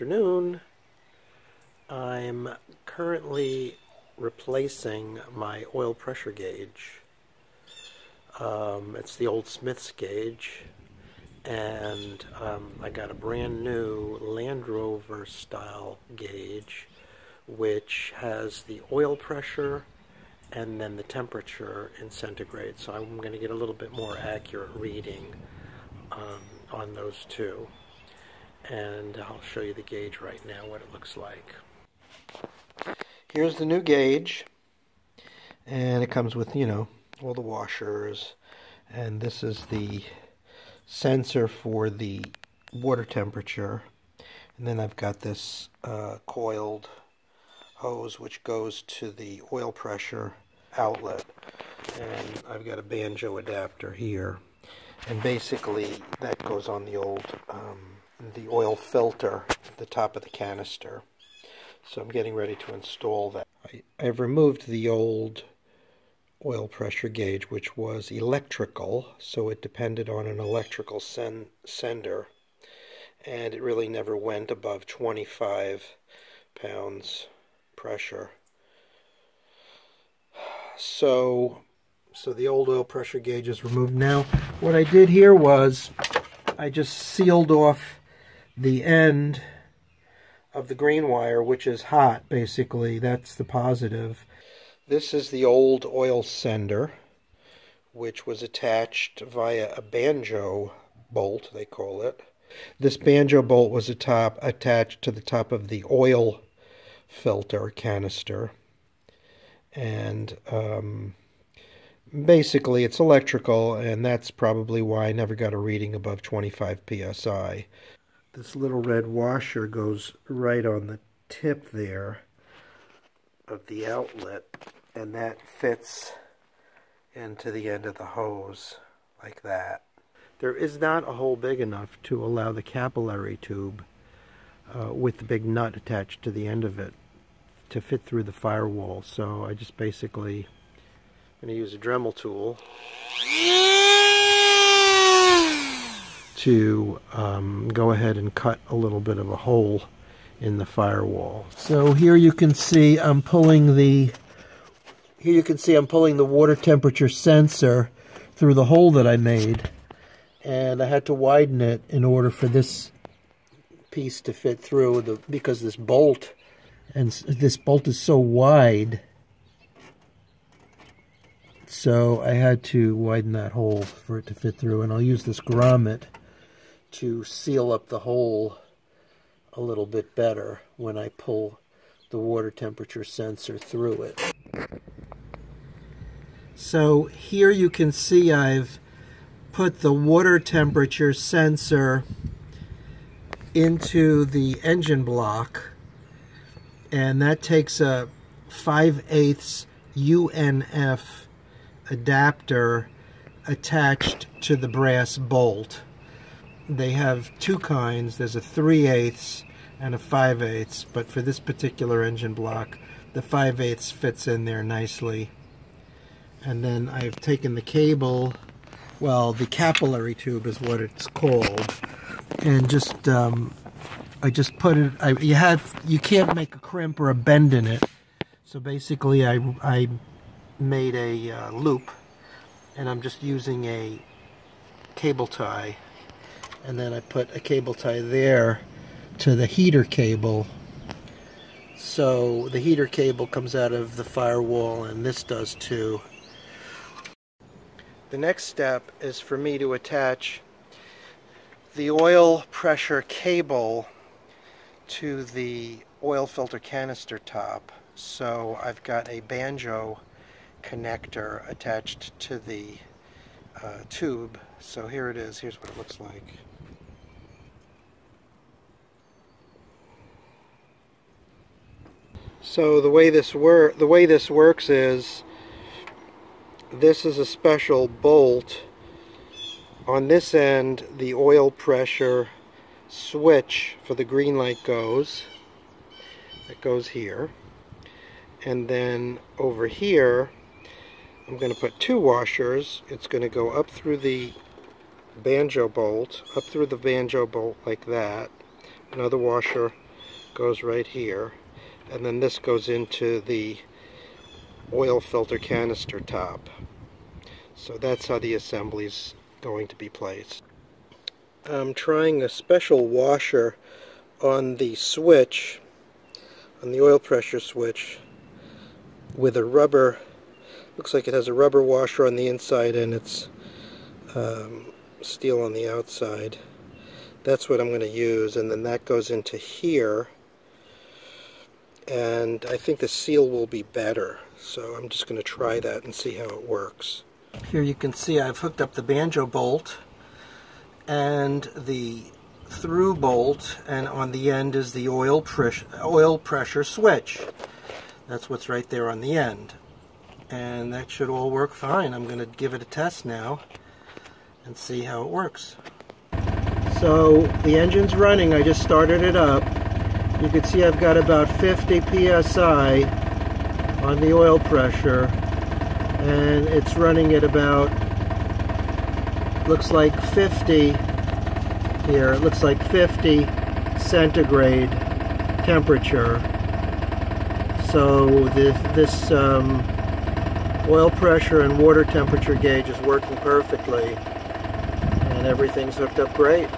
afternoon. I'm currently replacing my oil pressure gauge. Um, it's the old Smith's gauge and um, I got a brand new Land Rover style gauge which has the oil pressure and then the temperature in centigrade so I'm going to get a little bit more accurate reading um, on those two and I'll show you the gauge right now what it looks like. Here's the new gauge and it comes with you know all the washers and this is the sensor for the water temperature. And then I've got this uh, coiled hose which goes to the oil pressure outlet. And I've got a banjo adapter here. And basically that goes on the old um, the oil filter at the top of the canister. So I'm getting ready to install that. I, I've removed the old oil pressure gauge, which was electrical, so it depended on an electrical sen sender, and it really never went above 25 pounds pressure. So, so the old oil pressure gauge is removed. Now, what I did here was I just sealed off the end of the green wire, which is hot, basically. That's the positive. This is the old oil sender, which was attached via a banjo bolt, they call it. This banjo bolt was atop, attached to the top of the oil filter canister. And um, basically it's electrical, and that's probably why I never got a reading above 25 psi this little red washer goes right on the tip there of the outlet and that fits into the end of the hose like that. There is not a hole big enough to allow the capillary tube uh, with the big nut attached to the end of it to fit through the firewall so I just basically I'm going to use a Dremel tool to um, go ahead and cut a little bit of a hole in the firewall. So here you can see I'm pulling the here you can see I'm pulling the water temperature sensor through the hole that I made and I had to widen it in order for this piece to fit through the because this bolt and this bolt is so wide so I had to widen that hole for it to fit through and I'll use this grommet to seal up the hole a little bit better when I pull the water temperature sensor through it. So here you can see I've put the water temperature sensor into the engine block and that takes a 5 eighths UNF adapter attached to the brass bolt they have two kinds. There's a 3 eighths and a 5 eighths, but for this particular engine block, the 5 eighths fits in there nicely. And then I've taken the cable, well, the capillary tube is what it's called, and just um, I just put it. I, you have you can't make a crimp or a bend in it, so basically I I made a uh, loop, and I'm just using a cable tie and then I put a cable tie there to the heater cable so the heater cable comes out of the firewall and this does too. The next step is for me to attach the oil pressure cable to the oil filter canister top. So I've got a banjo connector attached to the uh, tube. So here it is. Here's what it looks like. So the way this work the way this works is this is a special bolt. On this end the oil pressure switch for the green light goes. It goes here. And then over here I'm going to put two washers. It's going to go up through the banjo bolt up through the banjo bolt like that. Another washer goes right here and then this goes into the oil filter canister top. So that's how the assembly is going to be placed. I'm trying a special washer on the switch, on the oil pressure switch, with a rubber, looks like it has a rubber washer on the inside and it's um, steel on the outside. That's what I'm going to use and then that goes into here and I think the seal will be better so I'm just going to try that and see how it works. Here you can see I've hooked up the banjo bolt and the through bolt and on the end is the oil, pres oil pressure switch. That's what's right there on the end. And that should all work fine. I'm going to give it a test now and see how it works. So the engine's running. I just started it up. You can see I've got about 50 psi on the oil pressure and it's running at about looks like 50 here it looks like 50 centigrade temperature. So this, this um, oil pressure and water temperature gauge is working perfectly and everything's hooked up great